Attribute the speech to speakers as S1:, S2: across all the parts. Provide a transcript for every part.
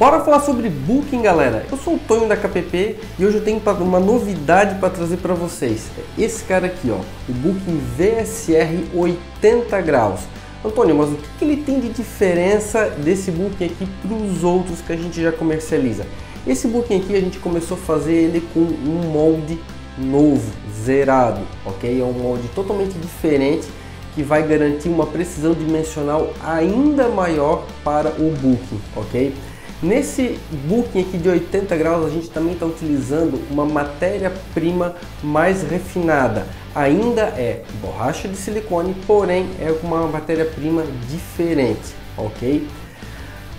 S1: Bora falar sobre Booking, galera. Eu sou o Tonho da KPP e hoje eu tenho uma novidade para trazer para vocês. É esse cara aqui, ó, o Booking VSR 80 graus. Antônio, mas o que ele tem de diferença desse Booking aqui para os outros que a gente já comercializa? Esse Booking aqui a gente começou a fazer ele com um molde novo, zerado, ok? É um molde totalmente diferente que vai garantir uma precisão dimensional ainda maior para o booking, ok? Nesse booking aqui de 80 graus a gente também está utilizando uma matéria-prima mais refinada. Ainda é borracha de silicone, porém é uma matéria-prima diferente, ok?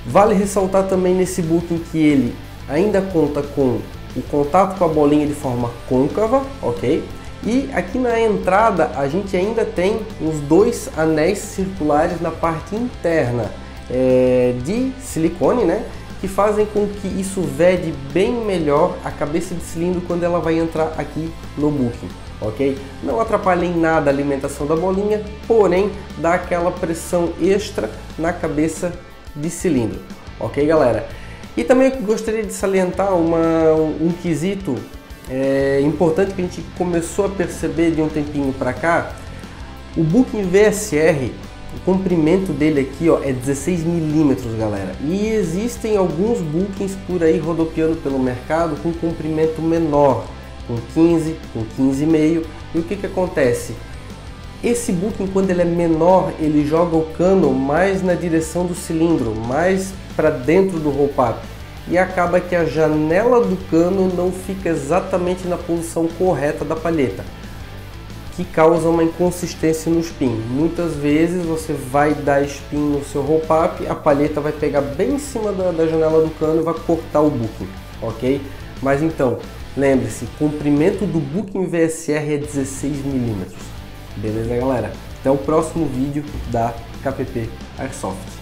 S1: Vale ressaltar também nesse booking que ele ainda conta com o contato com a bolinha de forma côncava, ok? E aqui na entrada a gente ainda tem os dois anéis circulares na parte interna é, de silicone, né? Que fazem com que isso vede bem melhor a cabeça de cilindro quando ela vai entrar aqui no booking, ok? Não atrapalha em nada a alimentação da bolinha, porém dá aquela pressão extra na cabeça de cilindro, ok galera? E também gostaria de salientar uma, um, quesito é importante que a gente começou a perceber de um tempinho para cá, o Booking VSR, o comprimento dele aqui ó, é 16 milímetros, galera. E existem alguns bookings por aí rodopiando pelo mercado com comprimento menor, com 15, com 15,5. E o que, que acontece? Esse booking, quando ele é menor, ele joga o cano mais na direção do cilindro, mais para dentro do roll e acaba que a janela do cano não fica exatamente na posição correta da palheta, que causa uma inconsistência no spin. Muitas vezes você vai dar spin no seu roll up, a palheta vai pegar bem em cima da, da janela do cano e vai cortar o booking, ok? Mas então, lembre-se, comprimento do booking VSR é 16 milímetros. Beleza, galera? Até o próximo vídeo da KPP Airsoft.